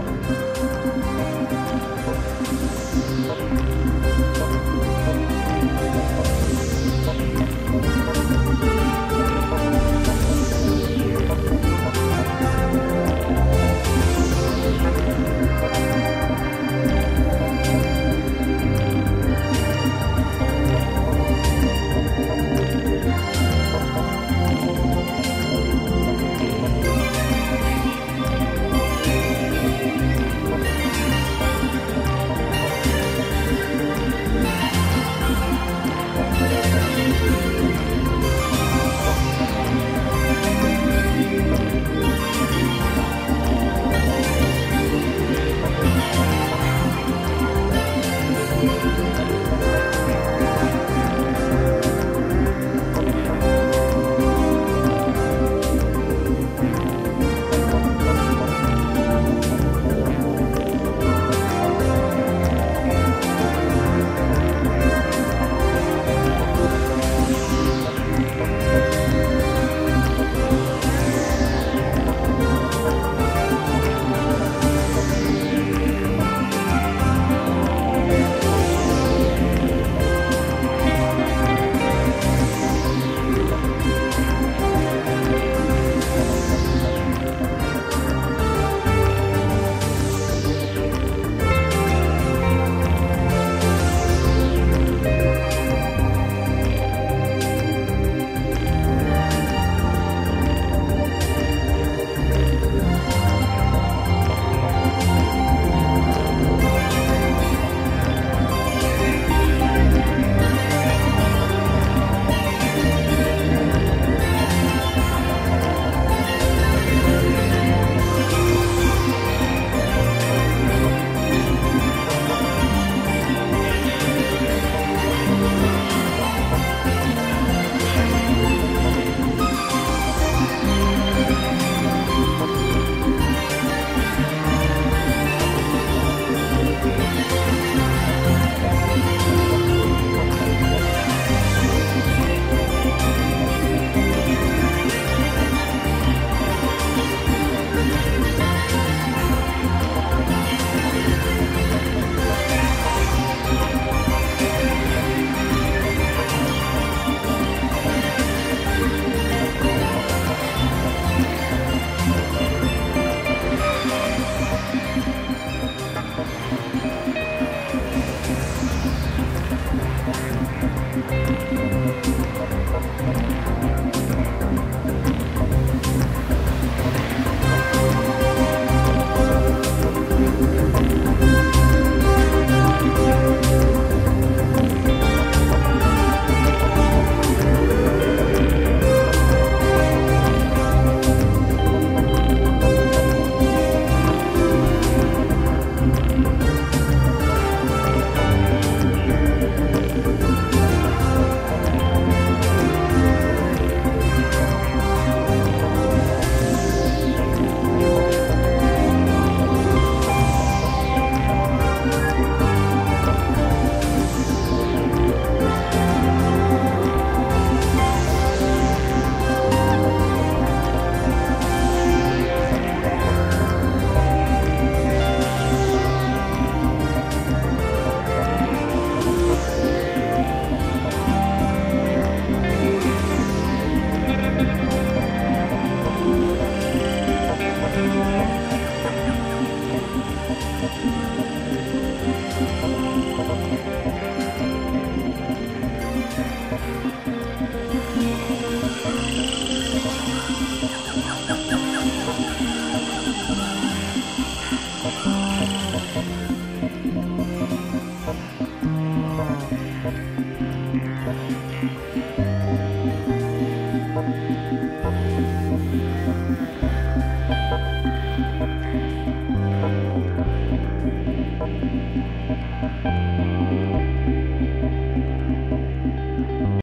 Bible.